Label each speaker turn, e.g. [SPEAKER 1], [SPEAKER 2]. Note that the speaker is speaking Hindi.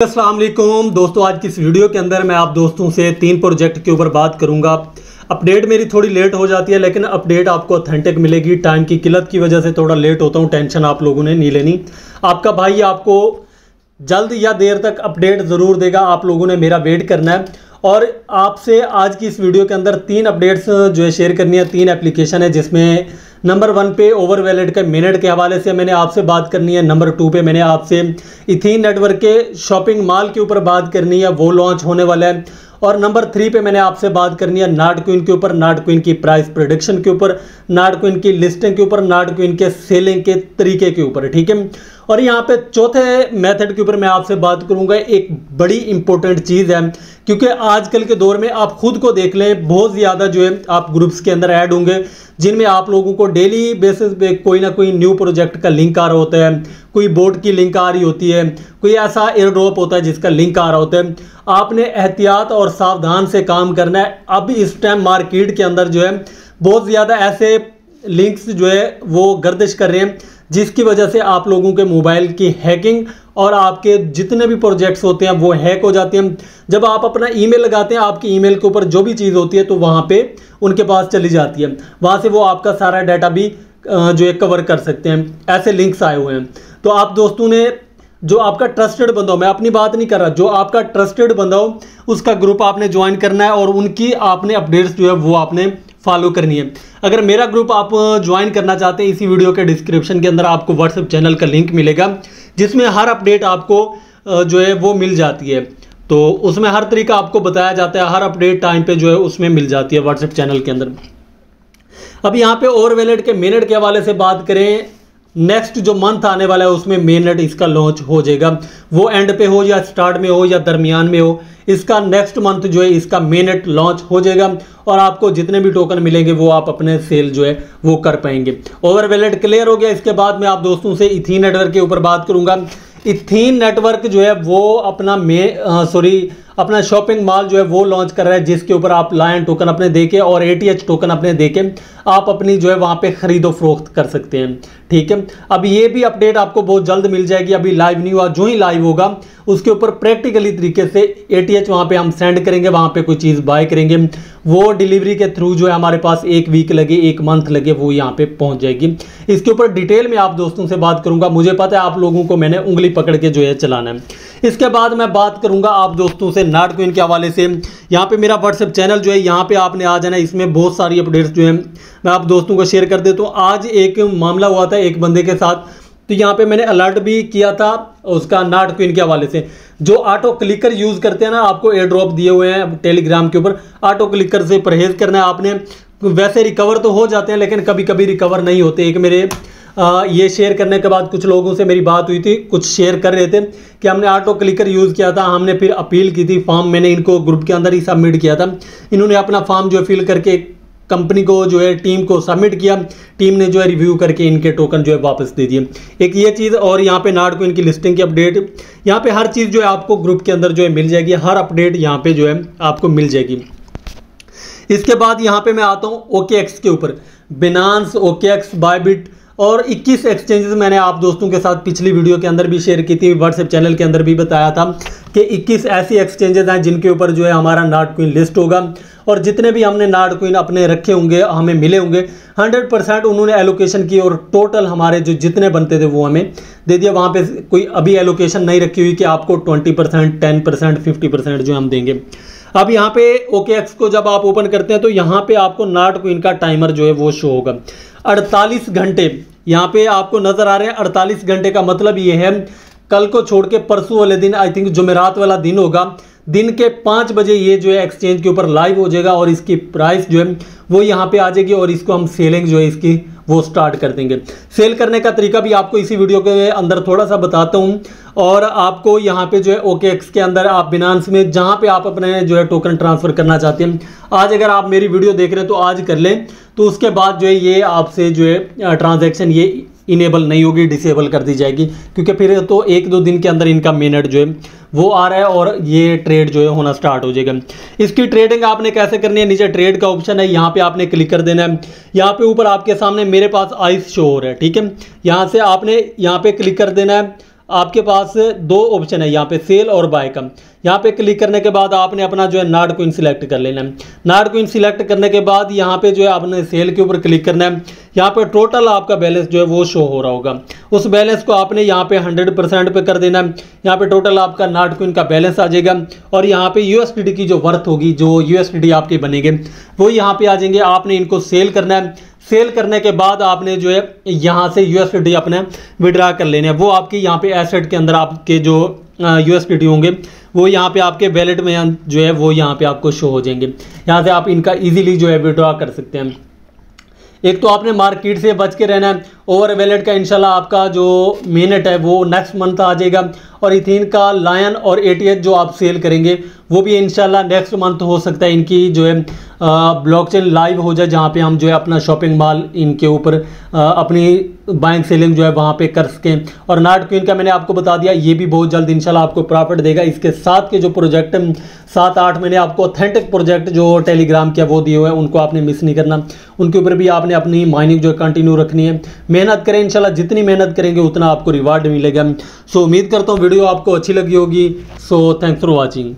[SPEAKER 1] वालेकुम दोस्तों, आज की इस वीडियो के अंदर मैं आप दोस्तों से तीन प्रोजेक्ट के ऊपर बात करूँगा। अपडेट मेरी थोड़ी लेट हो जाती है, लेकिन अपडेट आपको ऑथेंटिक मिलेगी। टाइम की किल्लत की वजह से थोड़ा लेट होता हूँ टेंशन आप लोगों ने नहीं लेनी। आपका भाई आपको जल्द या देर तक अपडेट ज़रूर देगा। आप लोगों ने मेरा वेट करना है। और आपसे आज की इस वीडियो के अंदर तीन अपडेट्स जो है शेयर करनी है, तीन एप्लीकेशन है जिसमें नंबर वन पे ओवर वैलेट के मिनट के हवाले से मैंने आपसे बात करनी है। नंबर टू पे मैंने आपसे इथीन नेटवर्क के शॉपिंग मॉल के ऊपर बात करनी है। वो लॉन्च होने वाला है। और नंबर थ्री पे मैंने आपसे बात करनी है नाट क्वीन के ऊपर। नाट क्वीन की प्राइस प्रोडिक्शन के ऊपर। नाट क्वीन की लिस्टिंग के ऊपर। नाट क्वीन के सेलिंग के तरीके के ऊपर। ठीक है? और यहाँ पे चौथे मेथड के ऊपर मैं आपसे बात करूँगा। एक बड़ी इंपॉर्टेंट चीज़ है, क्योंकि आजकल के दौर में आप खुद को देख लें, बहुत ज़्यादा जो है आप ग्रुप्स के अंदर ऐड होंगे, जिनमें आप लोगों को डेली बेसिस पे कोई ना कोई न्यू प्रोजेक्ट का लिंक आ रहा होता है, कोई बोर्ड की लिंक आ रही होती है, कोई ऐसा एयर ड्रॉप होता है जिसका लिंक आ रहा होता है। आपने एहतियात और सावधान से काम करना है। अब इस टाइम मार्केट के अंदर जो है, बहुत ज़्यादा ऐसे लिंक्स जो है वो गर्दिश कर रहे हैं जिसकी वजह से आप लोगों के मोबाइल की हैकिंग और आपके जितने भी प्रोजेक्ट्स होते हैं, वो हैक हो जाते हैं। जब आप अपना ईमेल लगाते हैं, आपकी ईमेल के ऊपर जो भी चीज़ होती है तो वहाँ पे उनके पास चली जाती है। वहाँ से वो आपका सारा डाटा भी जो है, कवर कर सकते हैं। ऐसे लिंक्स आए हुए हैं। तो आप दोस्तों ने, जो आपका ट्रस्टेड बंदा हो, मैं अपनी बात नहीं कर रहा, जो आपका ट्रस्टेड बंदा हो, उसका ग्रुप आपने ज्वाइन करना है और उनकी आपने अपडेट्स जो है, वो आपने फॉलो करनी है। अगर मेरा ग्रुप आप ज्वाइन करना चाहते हैं, इसी वीडियो के डिस्क्रिप्शन के अंदर आपको व्हाट्सएप चैनल का लिंक मिलेगा, जिसमें हर अपडेट आपको जो है वो मिल जाती है। तो उसमें हर तरीका आपको बताया जाता है, हर अपडेट टाइम पे जो है उसमें मिल जाती है व्हाट्सएप चैनल के अंदर। अब यहाँ पे ओवर वेलेट के मिनट के हवाले से बात करें नेक्स्ट जो मंथ आने वाला है, उसमें मेनट इसका लॉन्च हो जाएगा। वो एंड पे हो या स्टार्ट में हो या दरमियान में हो, इसका नेक्स्ट मंथ जो है, इसका मेनट लॉन्च हो जाएगा और आपको जितने भी टोकन मिलेंगे, वो आप अपने सेल जो है, वो कर पाएँगे। ओवर वैलेट क्लियर हो गया। इसके बाद मैं आप दोस्तों से इथीन नेटवर्क के ऊपर बात करूँगा। इथीन नेटवर्क जो है, वो अपना मे सॉरी अपना शॉपिंग मॉल जो है वो लॉन्च कर रहा है, जिसके ऊपर आप लायन टोकन अपने देके और एटीएच टोकन अपने देके आप अपनी जो है वहाँ पे खरीदो फरोख्त कर सकते हैं। ठीक है? अब ये भी अपडेट आपको बहुत जल्द मिल जाएगी। अभी लाइव नहीं हुआ जो ही लाइव होगा, उसके ऊपर प्रैक्टिकली तरीके से ए टी एच वहाँ पर हम सेंड करेंगे, वहाँ पर कोई चीज़ बाय करेंगे। वो डिलीवरी के थ्रू जो है हमारे पास एक वीक लगे, एक मंथ लगे, वो यहाँ पे पहुँच जाएगी। इसके ऊपर डिटेल में आप दोस्तों से बात करूँगा। मुझे पता है आप लोगों को मैंने उंगली पकड़ के जो है चलाना है। इसके बाद मैं बात करूँगा आप दोस्तों से नाट क्विन के हवाले से। यहाँ पे मेरा व्हाट्सएप चैनल जो है, यहाँ पे आपने आ जाना इसमें बहुत सारी अपडेट्स जो है, मैं आप दोस्तों को शेयर कर देता हूँ। आज एक मामला हुआ था एक बंदे के साथ। तो यहाँ पे मैंने अलर्ट भी किया था उसका नाट क्विन के हवाले से। जो ऑटो क्लिकर यूज़ करते हैं ना, आपको एयर ड्रॉप दिए हुए हैं टेलीग्राम के ऊपर। ऑटो क्लिकर से परहेज करना है आपने। वैसे रिकवर तो हो जाते हैं, लेकिन कभी कभी रिकवर नहीं होते एक मेरे। ये शेयर करने के बाद कुछ लोगों से मेरी बात हुई थी, कुछ शेयर कर रहे थे कि हमने ऑटो क्लिकर यूज़ किया था, हमने फिर अपील की थी फॉर्म मैंने इनको ग्रुप के अंदर ही सबमिट किया था। इन्होंने अपना फॉर्म जो फिल करके कंपनी को जो है टीम को सबमिट किया टीम ने जो है रिव्यू करके इनके टोकन जो है वापस दे दिए। एक ये चीज़ और यहाँ पे नाड को इनकी लिस्टिंग की अपडेट यहाँ पे हर चीज़ जो है आपको ग्रुप के अंदर जो है मिल जाएगी, हर अपडेट यहाँ पे जो है आपको मिल जाएगी। इसके बाद यहाँ पे मैं आता हूँ ओके के ऊपर। बिनांस ओके एक्स बायबिट और 21 एक्सचेंजेस मैंने आप दोस्तों के साथ पिछली वीडियो के अंदर भी शेयर की थी व्हाट्सएप चैनल के अंदर भी बताया था कि 21 ऐसी एक्सचेंजेस हैं जिनके ऊपर जो है हमारा नाट क्वीन लिस्ट होगा। और जितने भी हमने नाट क्वीन अपने रखे होंगे, हमें मिले होंगे 100 परसेंट उन्होंने एलोकेशन की और टोटल हमारे जो जितने बनते थे वो हमें दे दिया। वहाँ पे कोई अभी एलोकेशन नहीं रखी हुई कि आपको twenty percent ten percent fifty percent जो हम देंगे। अब यहाँ पे ओके एक्स को जब आप ओपन करते हैं तो यहाँ पे आपको नाट क्वीन का टाइमर जो है वो शो होगा। 48 घंटे यहाँ पे आपको नज़र आ रहे हैं 48 घंटे का मतलब ये है, कल को छोड़ के परसों वाले दिन आई थिंक जुमेरात वाला दिन होगा। दिन के पाँच बजे ये जो है एक्सचेंज के ऊपर लाइव हो जाएगा और इसकी प्राइस जो है वो यहाँ पे आ जाएगी और इसको हम सेलिंग जो है इसकी वो स्टार्ट कर देंगे। सेल करने का तरीका भी आपको इसी वीडियो के अंदर थोड़ा सा बताता हूँ और आपको यहाँ पे जो है ओके एक्स के अंदर आप बिनांस में जहाँ पे आप अपने जो है टोकन ट्रांसफ़र करना चाहते हैं। आज अगर आप मेरी वीडियो देख रहे हैं तो आज कर लें तो उसके बाद जो है ये आपसे जो है ट्रांजेक्शन ये इनेबल नहीं होगी डिसेबल कर दी जाएगी। क्योंकि फिर तो एक दो दिन के अंदर इनका मिनट जो है वो आ रहा है और ये ट्रेड जो है होना स्टार्ट हो जाएगा। इसकी ट्रेडिंग आपने कैसे करनी है? नीचे ट्रेड का ऑप्शन है, यहाँ पे आपने क्लिक कर देना है। यहाँ पे ऊपर आपके सामने मेरे पास आइस शो हो रहा है, ठीक है? यहाँ से आपने यहाँ पे क्लिक कर देना है। आपके पास दो ऑप्शन है, यहाँ पे सेल और बाय का। यहाँ पे क्लिक करने के बाद आपने अपना जो है नार्ड कोइन सिलेक्ट कर लेना है। नार्ड कोइन सिलेक्ट करने के बाद यहाँ पे जो है आपने सेल के ऊपर क्लिक करना है। यहाँ पे टोटल आपका बैलेंस जो है वो शो हो रहा होगा। उस बैलेंस को आपने यहाँ पे हंड्रेड परसेंट पे कर देना है। यहाँ पे टोटल आपका नाट कोइन का बैलेंस आ जाएगा। और यहाँ पे यूएसडी की जो वर्थ होगी, जो यूएसडी आपके बनेंगे, वो यहाँ पे आ जाएँगे। आपने इनको सेल करना है। सेल करने के बाद आपने जो है यहाँ से यूएसडी अपने विड्रा कर लेने वो आपकी यहाँ पे एसेट के अंदर आपके जो यूएसडी होंगे, वो यहाँ पे आपके वैलेट में जो है वो यहाँ पे आपको शो हो जाएँगे। यहाँ से आप इनका इजीली जो है विड्रॉ कर सकते हैं। एक तो आपने मार्केट से बच के रहना है ओवर वैलेट का इंशाल्लाह आपका जो मेहनत है वो नेक्स्ट मंथ आ जाएगा। और इथिन का लायन और ए जो आप सेल करेंगे, वो भी इंशाल्लाह नेक्स्ट मंथ हो सकता है। इनकी जो है ब्लॉकचेन लाइव हो जाए, जहाँ पे हम जो है अपना शॉपिंग मॉल इनके ऊपर अपनी बाइंग सेलिंग जो है वहाँ पे कर सकें। और नाट क्वीन का मैंने आपको बता दिया, ये भी बहुत जल्द इंशाल्लाह आपको प्रॉफिट देगा। इसके साथ के जो प्रोजेक्ट सात आठ महीने आपको ऑथेंटिक प्रोजेक्ट जो टेलीग्राम के वो दिए हुए हैं, उनको आपने मिस नहीं करना। उनके ऊपर भी आपने अपनी माइनिंग जो है कंटिन्यू रखनी है। मेहनत करें, इंशाल्लाह जितनी मेहनत करेंगे, उतना आपको रिवार्ड मिलेगा। सो उम्मीद करता हूँ वीडियो आपको अच्छी लगी होगी। So thanks for watching